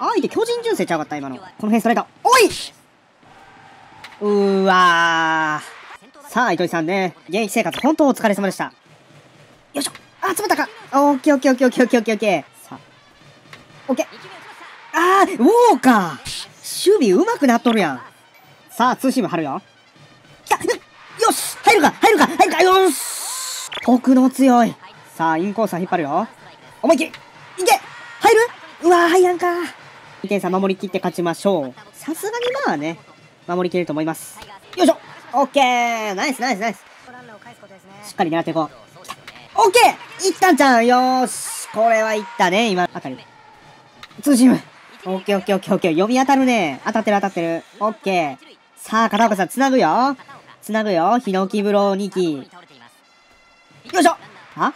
相手巨人純正ちゃうかった今の。この辺ストレー。おいうーわー。さあ、糸井さんね。現役生活本当お疲れ様でした。よいしょ。あ、詰まったか。オッケーオッケーオッケーオッケーオッケーオッケーオッケー。さあ。オッケー。あー、ウォーカー守備上手くなっとるやん。さあ、ツーシーム張るよ。きたよし入るか入るか入るかよし奥の強い。さあ、インコースは引っ張るよ。思いっきりいけ入る？うわー、入らんか。2点差守り切って勝ちましょう。さすがにまあね、守りきれると思います。よいしょオッケーナイスナイスナイスしっかり狙っていこう。オッケーいったんちゃんよーしこれはいったね、今。あたり。ツーシームオッケーオッケーオッケーオッケー読み当たるね。当たってる当たってる。オッケー。さあ、片岡さん、つなぐよ。つなぐよ。ヒノキ風呂2期。よいしょあ？